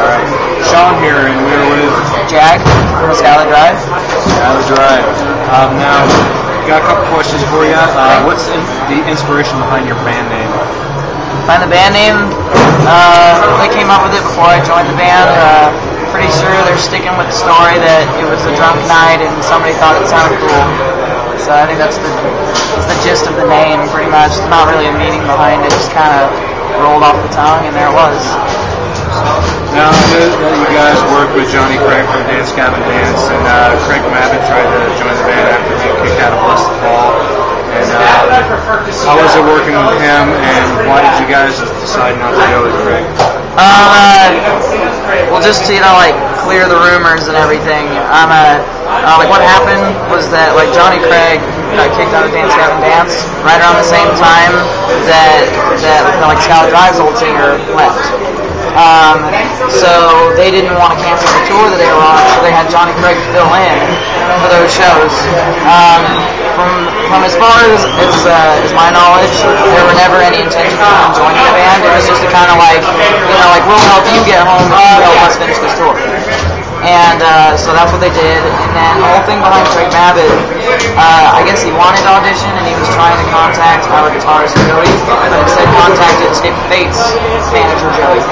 Alright. Shaun here, and we're with Jack from Skylit Drive. Skylit Drive. Um, now, got a couple questions for you. Uh, what's in, the inspiration behind your band name? Find the band name. Uh, they came up with it before I joined the band. Uh, pretty sure they're sticking with the story that it was a drunk night and somebody thought it sounded cool. So I think that's the, that's the gist of the name, pretty much. There's not really a meaning behind it. Just kind of rolled off the tongue, and there it was. Now, that you guys work with Johnny Craig from Dance Gavin Dance, and uh, Craig Mabbitt tried to join the band after being kicked out of Blessthefall. And uh, how was it working with him, and why did you guys decide not to go with Craig? Uh, well, just to you know, like clear the rumors and everything. Um, uh, uh, like what happened was that like Johnny Craig got kicked out of Dance Gavin Dance right around the same time that that like Skylit Drive's singer left. Um, so they didn't want to cancel the tour that they were on, so they had Johnny Craig fill in for those shows. Um, from from as far as as, uh, as my knowledge, there were never any intentions of joining the band. It was just a kind of like you know like we'll help you get home, you help us finish this tour. And uh, so that's what they did. And then the whole thing behind Craig Mabbitt, uh, I guess he wanted to audition and he was trying to contact our guitarist Joey, but instead contacted the Fates manager Joey.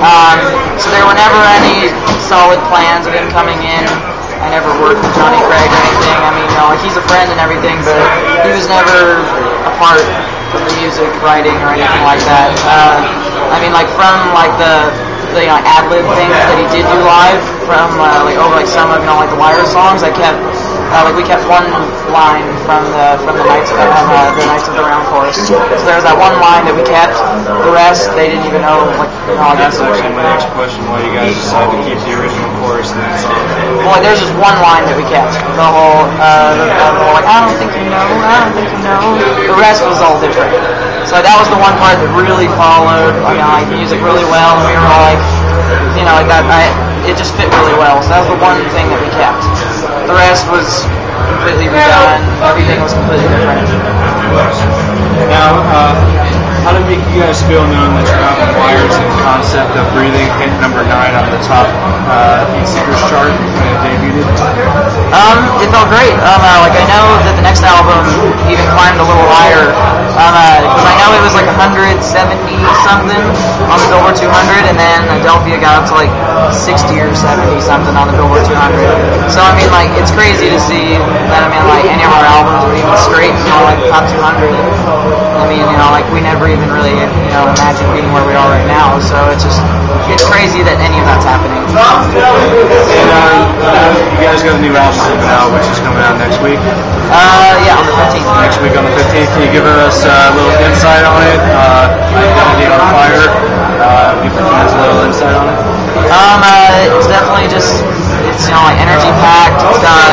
Um, so there were never any solid plans of him coming in. I never worked with Johnny Craig or anything. I mean, you know, like he's a friend and everything, but he was never a part of the music writing or anything like that. Uh, I mean, like from like the you know, ad lib things that he did do live from uh, like over like some of you know like the Wire songs. I kept uh, like we kept one line from the from the Knights of uh, the Knights of the Round Forest. So there was that one line that we kept. The rest they didn't even know like you know. That's actually my next question, why you guys decided to keep the original chorus in that song. Well, there's just one line that we kept. The whole, uh, the, uh, the whole like, I don't think you know, I don't think you know. The rest was all different. So that was the one part that really followed, you know, like music really well, and we were all like, you know, like that. I, it just fit really well. So that was the one thing that we kept. The rest was completely redone. Everything was completely different. Now, uh, how did it make you guys feel knowing that Drop and Wires and concept of breathing hit number nine on the top uh, Heatseekers chart when it debuted? Um, it felt great. Um, uh, like I know that the next album even climbed a little higher. Um, because I know it was like 170 something on the Billboard 200, and then Adelphia got up to like 60 or 70 something on the Billboard 200. So I mean, like it's crazy to see that. I mean, like any of our albums were even straight, you know, like top 200. I mean, you know, like we never even really, you know, imagined being where we are right now. So it's just, it's crazy that any of that's happening. And uh, you guys got a new album coming out, which is coming out next week. Uh, yeah, on the 15th. Next week on the 15th, can you give us uh, a little insight on it? Uh, Identity on Fire. Uh, give fans a little insight on it. Um, uh, it's definitely just, it's, you know, like energy packed. It's got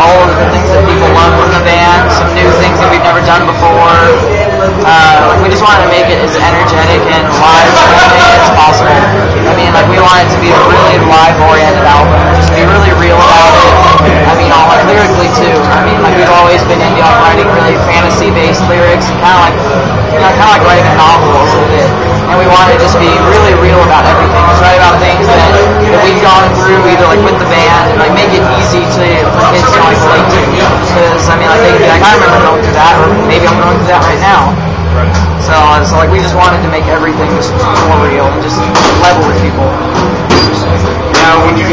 all of the things that people love from the band, some new things that we've never done before. Uh, we just wanted to make it as energetic and live as possible. I mean, like we want it to be a really live-oriented album, just be really real about it. I mean, all like lyrically too. I mean, like we've always been into like, writing really fantasy-based lyrics and kind of like, you know, kind of like writing a novel a little bit. And we want to just be really real about everything.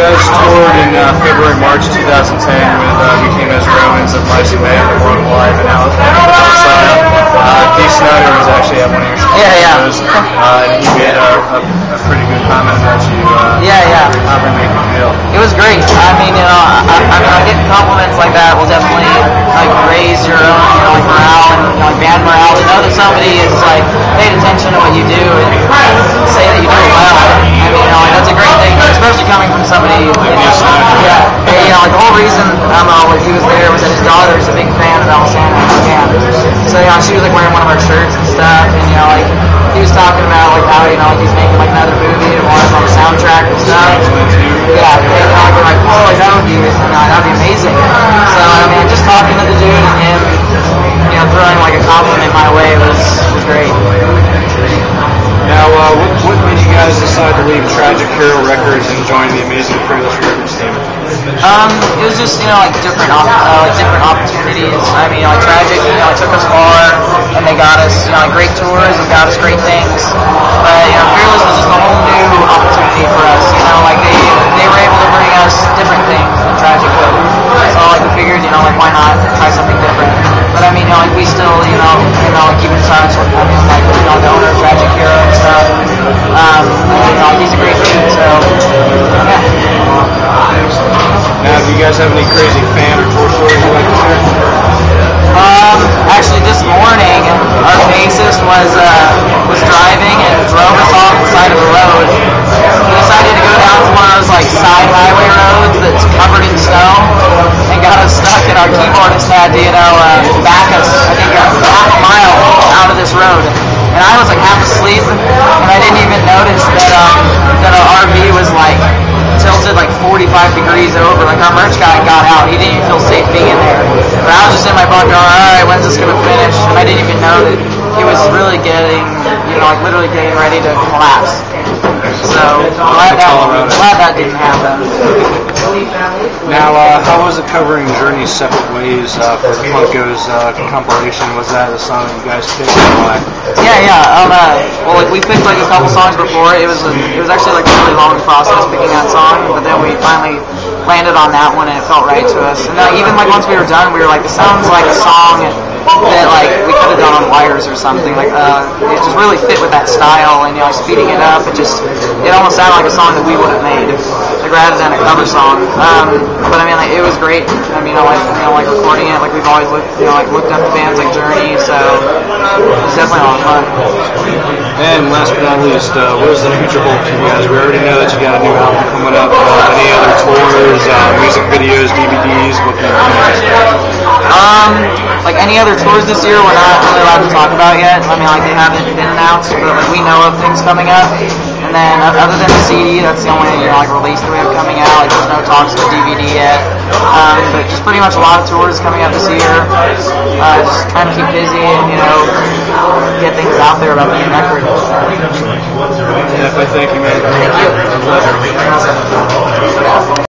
Guys toured in uh, February, March 2010 with uh, We Came as Romans of Mice and Men, The World Alive, and Alice uh, Keith Snyder was actually at one of your Yeah, yeah. shows, uh, and he made a, a, a pretty good comment about you. Uh, Yeah, yeah. How it make you feel? It was great. I mean, you know, I, I, I mean, like, getting compliments like that will definitely like raise your own, you know, like morale and you know, like band morale. To know that somebody is like paid attention to what you do and say how you know he's making like another movie and wanting on the soundtrack and stuff. Yeah, and know, we're like, oh, that would be, that'd be amazing. So I mean, just talking to the dude and him, you know, throwing like a compliment my way was was great. Now, uh, what, what made you guys decide to leave Tragic Hero Records and join the Amazing Fearless Records team? Um, it was just you know like different op- uh, like different opportunities. I mean, like tragic, you know, it took us far, and they got us you know great tours and got us great things. But you know, fearless was just a whole new opportunity for us. You know, like they they were able to bring us different things than tragic could. So like we figured, you know, like why not try something different. But I mean, you know, like we still you know you know like keep in touch degrees over. Like our merch guy got out. He didn't even feel safe being in there. But I was just in my bunk going, all right, when's this gonna finish? And I didn't even know that he was really getting, you know, like literally getting ready to collapse. So glad that, glad that didn't happen. Now, uh, how was it covering Journey's Separate Ways uh, for the Punk Goes uh, compilation? Was that a song you guys picked or why? Yeah, yeah. Um, uh, well, like we picked like a couple songs before. It was a, it was actually like a really long process picking that song, but then we finally landed on that one and it felt right to us. And uh, even like once we were done, we were like, this sounds like a song that like we could have done on wires or something. Like uh, it just really fit with that style, and you know, speeding it up, it just it almost sounded like a song that we would have made, rather than a cover song. Um, but I mean, like it was great. I mean, I like you know, like recording it, like we've always looked, you know, like looked up to bands like Journey, so it was definitely a lot of fun. And last but not least, uh, what does the future hold for you guys? We already know that you got a new album coming up. Uh, any other tours, uh, music videos, DVDs? What can you Um, like any other tours this year, we're not really allowed to talk about yet. I mean, like they haven't been announced, but like we know of things coming up. And then other than the CD, that's the only you know like release that we have coming out. Like there's no talks for DVD yet. Um, but just pretty much a lot of tours coming up this year. Uh, just trying to keep busy and you know get things out there about the new record. Definitely thank you, man. Thank you.